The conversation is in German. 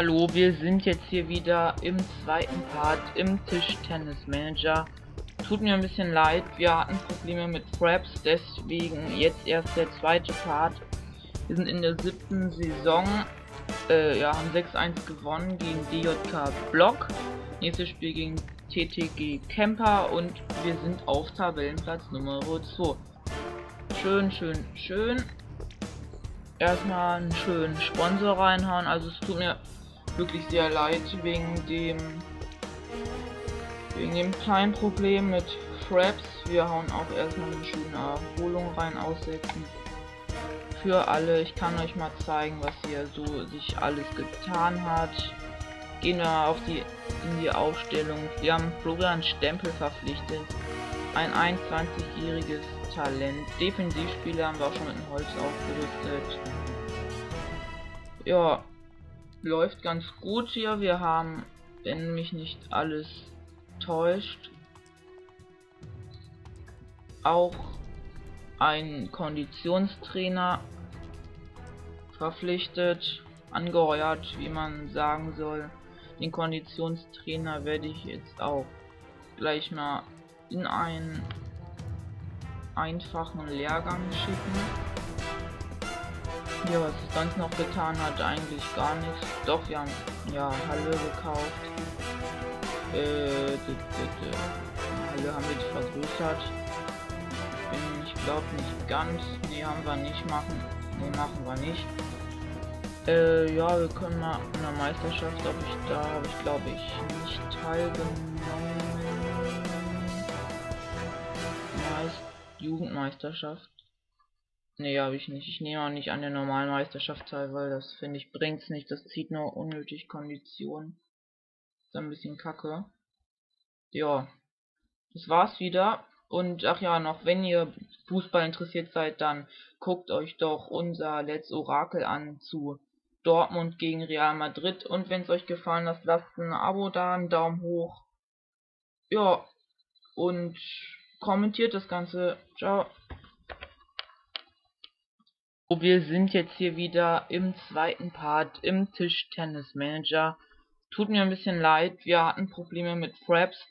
Hallo, wir sind jetzt hier wieder im zweiten Part im Tischtennis Manager. Tut mir ein bisschen leid, wir hatten Probleme mit Fraps, deswegen jetzt erst der zweite Part. Wir sind in der siebten Saison, äh, ja, haben 6-1 gewonnen gegen DJK Block. Nächstes Spiel gegen TTG Camper und wir sind auf Tabellenplatz Nummer 2. Schön, schön, schön erstmal einen schönen Sponsor reinhauen. Also es tut mir wirklich sehr leid wegen dem wegen dem kleinen Problem mit Fraps. Wir hauen auch erstmal eine schöne Erholung rein aussetzen. Für alle, ich kann euch mal zeigen, was hier so sich alles getan hat. Gehen wir auf die in die Aufstellung. Wir haben Florian Stempel verpflichtet. Ein 21-jähriges Talent. Defensivspieler haben wir auch schon mit dem Holz aufgerüstet. Ja, läuft ganz gut hier. Wir haben, wenn mich nicht alles täuscht, auch ein Konditionstrainer verpflichtet, angeheuert, wie man sagen soll. Den Konditionstrainer werde ich jetzt auch gleich mal in einen einfachen Lehrgang schicken. Was es sonst noch getan hat, eigentlich gar nichts. Doch, wir haben ja Halle gekauft. Äh, Halle haben wir die vergrößert. Ich glaube nicht ganz. Ne, haben wir nicht machen. Ne, machen wir nicht. Äh, ja, wir können mal in der Meisterschaft, ob ich da habe ich glaube ich nicht teilgenommen. Meist Jugendmeisterschaft. Nee, habe ich nicht. Ich nehme auch nicht an der normalen Meisterschaft teil, weil das finde ich bringt's nicht. Das zieht nur unnötig Kondition. Ist ein bisschen kacke. Ja. Das war's wieder. Und ach ja, noch wenn ihr Fußball interessiert seid, dann guckt euch doch unser Let's Orakel an zu Dortmund gegen Real Madrid. Und wenn es euch gefallen hat, lasst ein Abo da, einen Daumen hoch. Ja. Und kommentiert das Ganze. Ciao. Wir sind jetzt hier wieder im zweiten Part im Tischtennis Manager. Tut mir ein bisschen leid, wir hatten Probleme mit Fraps,